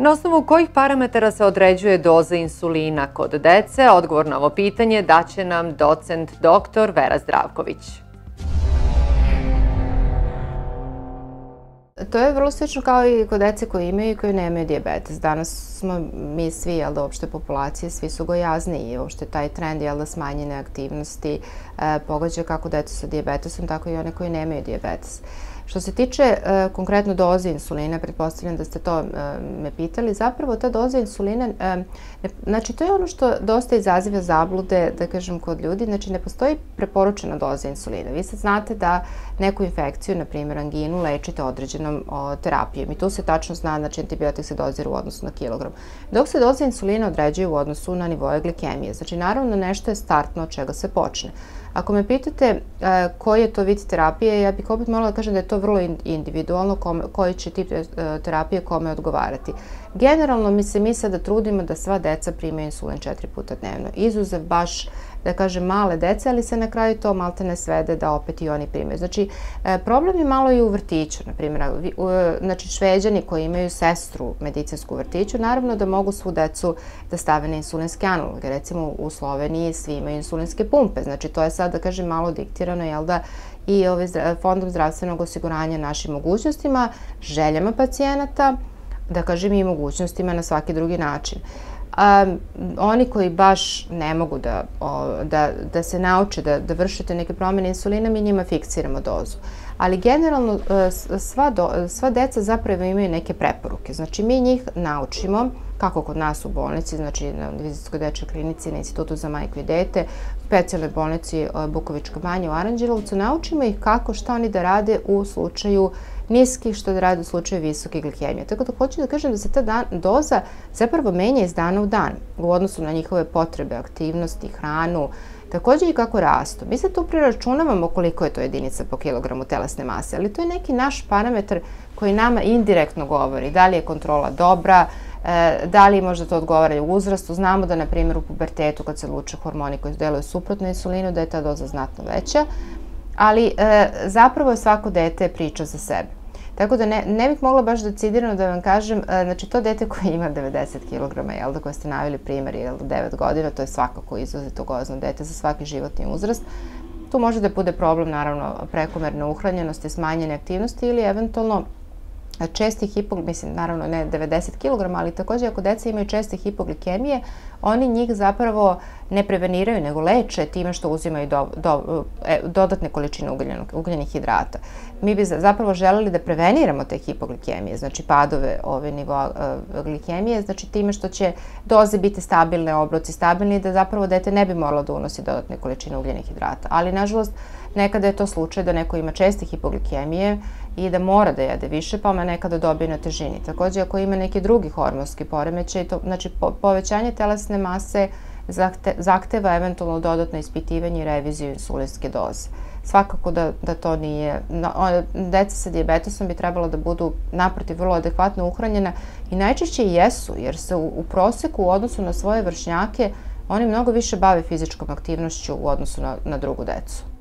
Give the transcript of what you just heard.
Na osnovu kojih parametara se određuje doza insulina kod dece? Odgovor na ovo pitanje daće nam docent dr. Vera Zdravković. To je vrlo slično kao i kod dece koji imaju i koji nemaju diabetes. Danas smo mi svi, jel da, uopšte populacije, svi su gojazni i uopšte taj trend, jel da, smanjene aktivnosti e, pogađa kako decu sa diabetesom, tako i one koji nemaju diabetes. Što se tiče e, konkretno doze insulina, pretpostavljam da ste to e, me pitali, zapravo ta doza insulina, e, znači to je ono što dosta izaziva zablude, da kažem, kod ljudi, znači ne postoji preporučena doza insulina. Vi sad znate da neku infekciju, na primjer anginu, lečite određenom terapijom i tu se tačno zna, znači antibiotik se dozira u odnosu na kilogram. Dok se doza insulina određuje u odnosu na nivoje glikemije. Znači naravno nešto je startno od čega se počne. Ako me pitate koji je to vid terapije, ja bih opet morala da kažem da je to vrlo individualno kome, koji će tip e, terapije kome odgovarati. Generalno mi se mi sada trudimo da sva deca primaju insulin četiri puta dnevno. Izuzev baš da kažem, male dece, ali se na kraju to malte ne svede da opet i oni primaju. Znači, e, problem je malo i u vrtiću, na primjer, znači šveđani koji imaju sestru medicinsku vrtiću, naravno da mogu svu decu da stave na insulinske analoge. Recimo u Sloveniji svi imaju insulinske pumpe, znači to je sad, da kažem, malo diktirano, jel da, i ovaj fondom zdravstvenog osiguranja našim mogućnostima, željama pacijenata, da kažem i mogućnostima na svaki drugi način. A, oni koji baš ne mogu da, o, da, da se nauče da, da vršite neke promene insulina, mi njima fiksiramo dozu. Ali generalno e, sva, do, sva deca zapravo imaju neke preporuke. Znači mi njih naučimo kako kod nas u bolnici, znači na Vizitskoj dečoj klinici, na Institutu za majku i dete, specijalnoj bolnici e, Bukovička banja u Aranđelovcu, naučimo ih kako, šta oni da rade u slučaju niskih, što da rade u slučaju visoke glikemije. Tako da hoću da kažem da se ta dan, doza zapravo menja iz dana u dan u odnosu na njihove potrebe, aktivnosti, hranu, takođe i kako rastu. Mi se tu preračunavamo koliko je to jedinica po kilogramu telesne mase, ali to je neki naš parametar koji nama indirektno govori da li je kontrola dobra, e, da li možda to odgovara u uzrastu. Znamo da, na primjer, u pubertetu kad se luče hormoni koji deluju suprotno insulinu, da je ta doza znatno veća, ali e, zapravo je svako dete priča za sebe. Tako da ne, ne bih mogla baš decidirano da vam kažem, e, znači to dete koje ima 90 kg, jel da, koje ste navili primjer, jel da 9 godina, to je svakako izuzito gozno dete za svaki životni uzrast. Tu može da bude problem, naravno, prekomerne uhranjenosti, smanjene aktivnosti ili eventualno česti hipog, mislim, naravno ne 90 kg, ali takođe ako deca imaju česte hipoglikemije, oni njih zapravo ne preveniraju, nego leče time što uzimaju do, do, e, dodatne količine ugljenog, ugljenih hidrata. Mi bi zapravo želeli da preveniramo te hipoglikemije, znači padove ove nivoa e, glikemije, znači time što će doze biti stabilne, obroci stabilni, da zapravo dete ne bi moralo da unosi dodatne količine ugljenih hidrata. Ali, nažalost, nekada je to slučaj da neko ima česte hipoglikemije i da mora da jede više, pa me nekada dobije na težini. Takođe, ako ima neki drugi hormonski poremećaj, to, znači po, povećanje telesne mase zahte, zahteva eventualno dodatno ispitivanje i reviziju insulinske doze. Svakako da, da to nije, no, deca sa diabetesom bi trebalo da budu naprotiv vrlo adekvatno uhranjena i najčešće i jesu, jer se u, u proseku u odnosu na svoje vršnjake oni mnogo više bave fizičkom aktivnošću u odnosu na, na drugu decu.